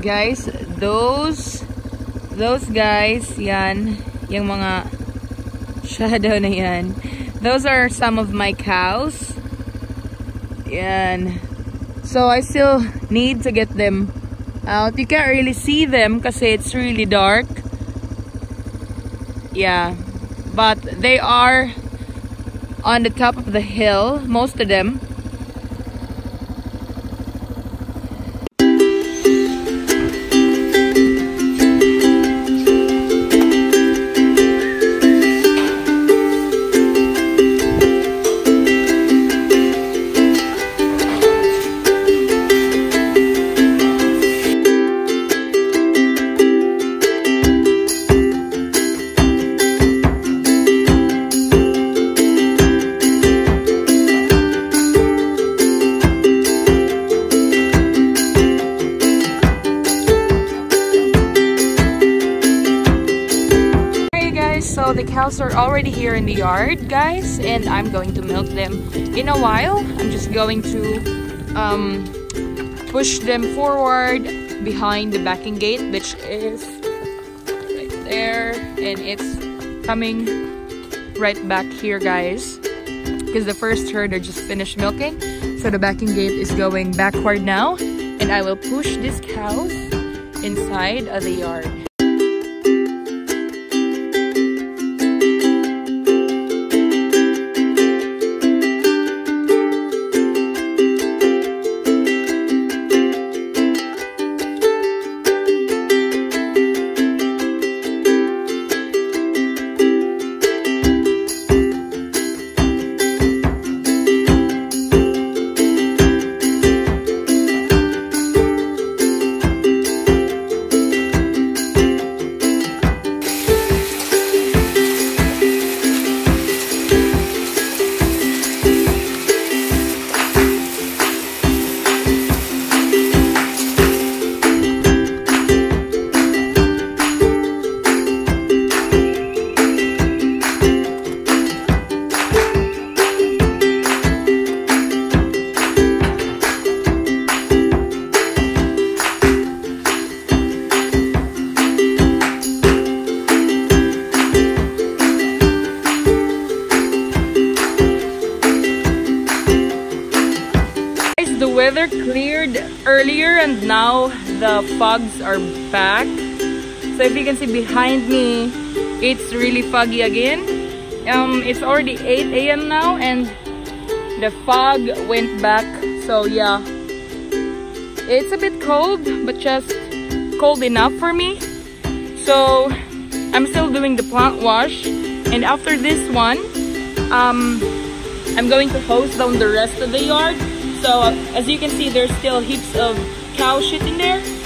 Guys, those those guys, yan, yung mga shadow na yan. Those are some of my cows. Yan. So I still need to get them out. You can't really see them kasi it's really dark. Yeah. But they are on the top of the hill, most of them. Guys, so the cows are already here in the yard, guys, and I'm going to milk them in a while. I'm just going to um, push them forward behind the backing gate, which is right there, and it's coming right back here, guys, because the first herd are just finished milking. So the backing gate is going backward now, and I will push these cows inside of the yard. Earlier and now the fogs are back. So if you can see behind me, it's really foggy again. Um, it's already 8 a.m. now and the fog went back. So yeah, it's a bit cold, but just cold enough for me. So I'm still doing the plant wash. And after this one, um, I'm going to hose down the rest of the yard. So uh, as you can see, there's still heaps of cow shit in there.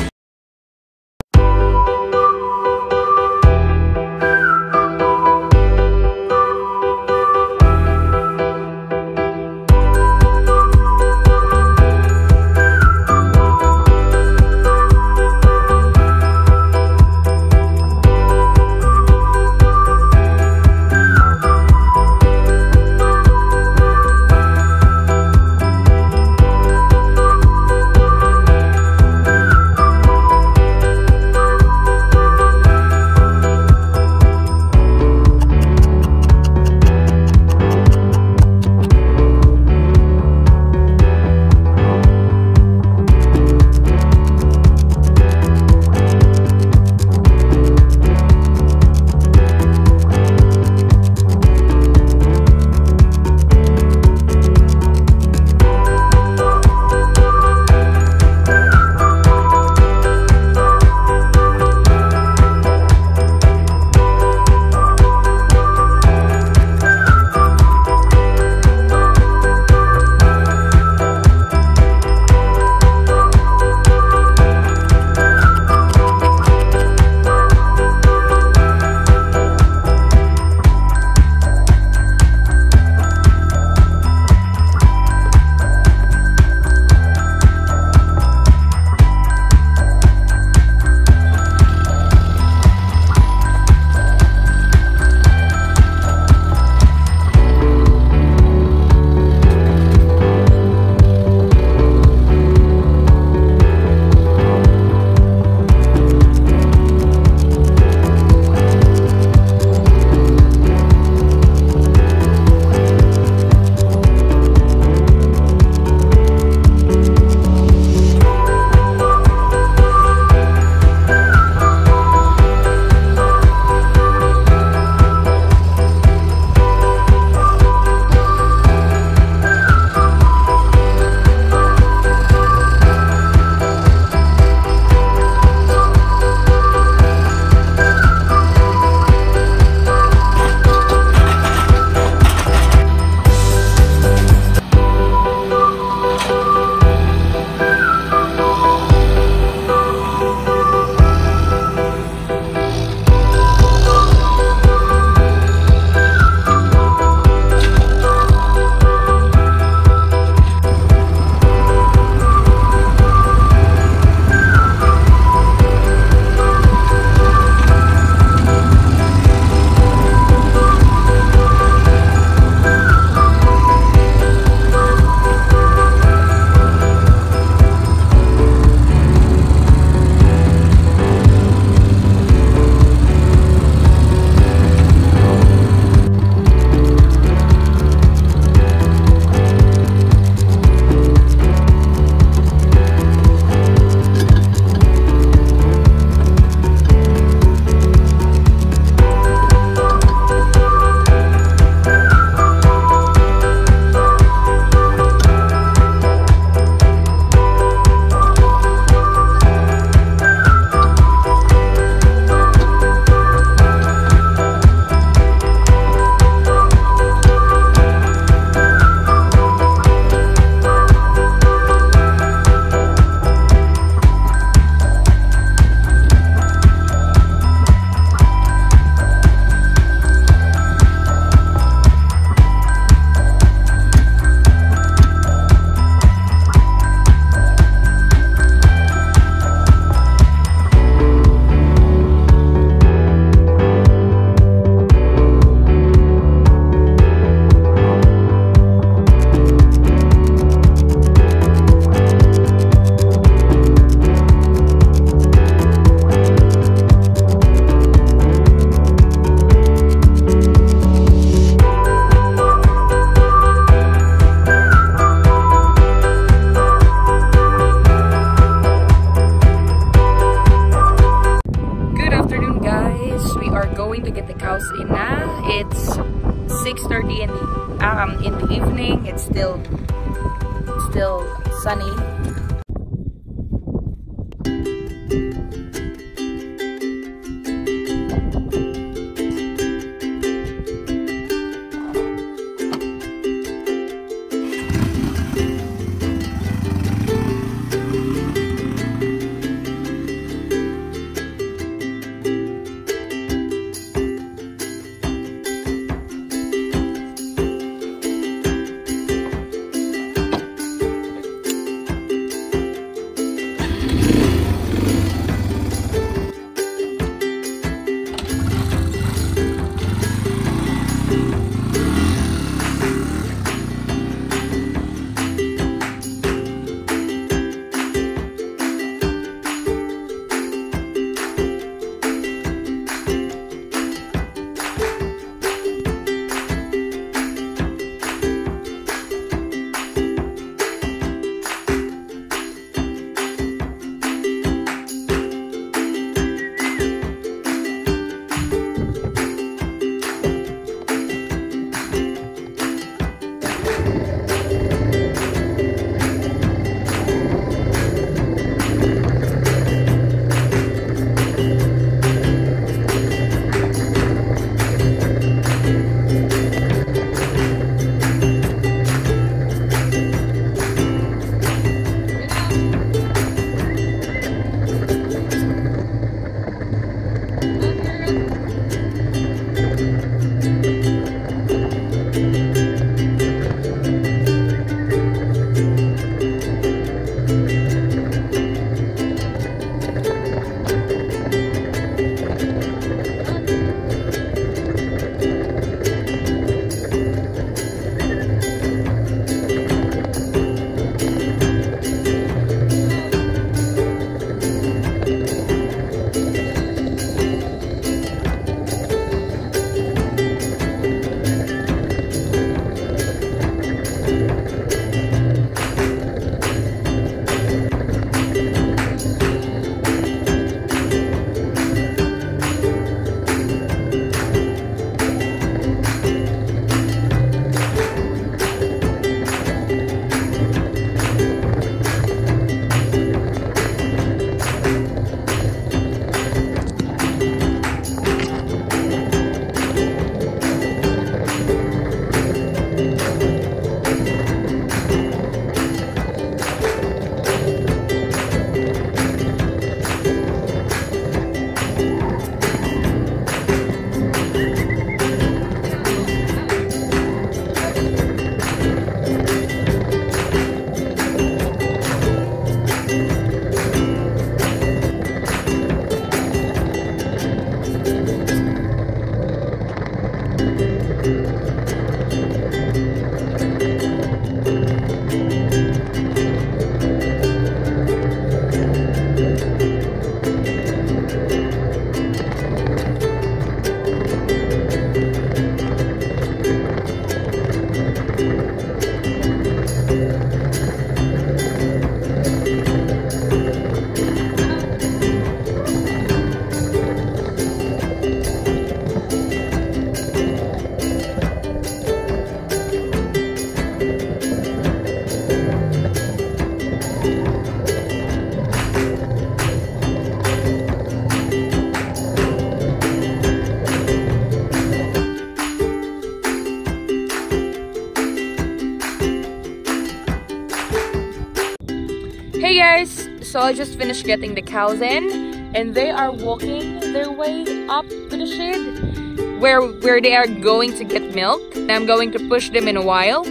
So I just finished getting the cows in and they are walking their way up to the shed where where they are going to get milk. I'm going to push them in a while.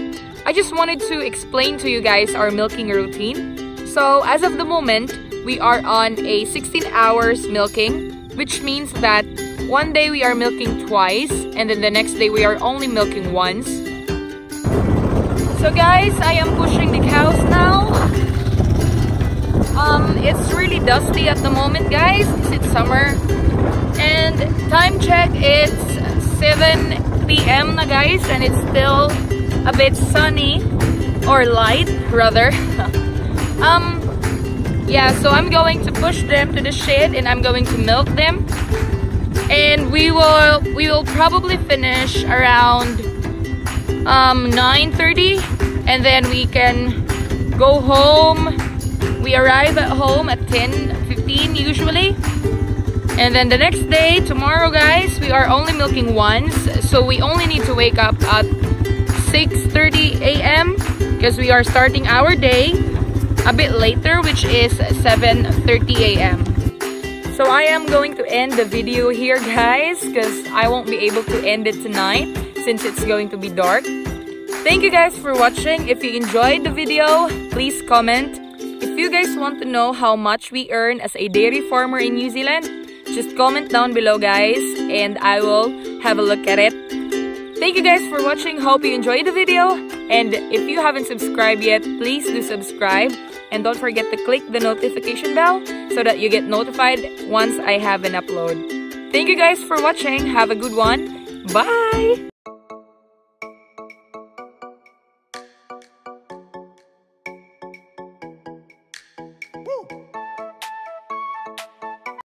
I just wanted to explain to you guys our milking routine. So as of the moment, we are on a 16 hours milking, which means that one day we are milking twice and then the next day we are only milking once. So guys, I am pushing the cows now. Um, it's really dusty at the moment, guys. It's summer. And time check, it's 7 p.m. na guys, and it's still a bit sunny or light rather. um, yeah, so I'm going to push them to the shed and I'm going to milk them. and we will we will probably finish around um 9:30 and then we can go home we arrive at home at 10:15 usually and then the next day tomorrow guys we are only milking once so we only need to wake up at 6:30 a.m. because we are starting our day a bit later which is 7:30 a.m. So I am going to end the video here guys because I won't be able to end it tonight since it's going to be dark. Thank you guys for watching. If you enjoyed the video, please comment. If you guys want to know how much we earn as a dairy farmer in New Zealand, just comment down below guys and I will have a look at it. Thank you guys for watching. Hope you enjoyed the video. And if you haven't subscribed yet, please do subscribe. And don't forget to click the notification bell so that you get notified once I have an upload. Thank you guys for watching. Have a good one. Bye!